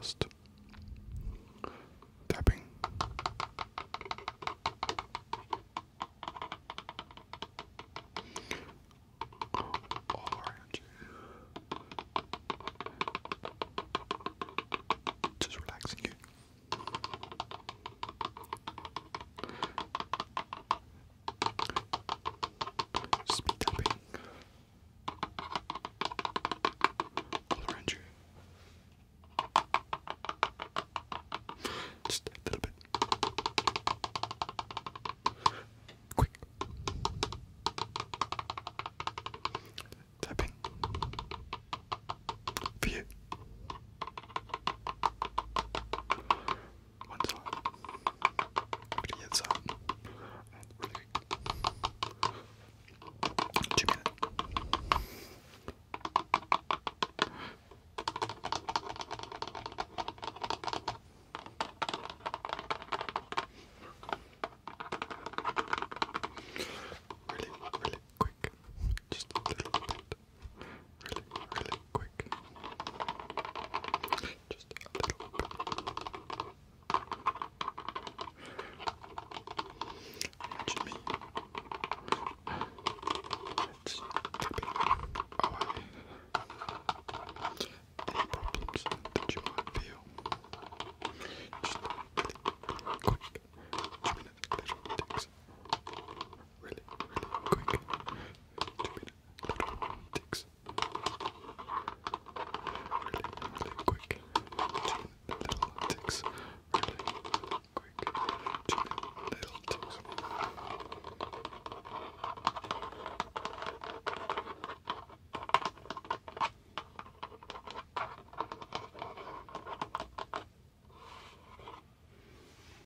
lost.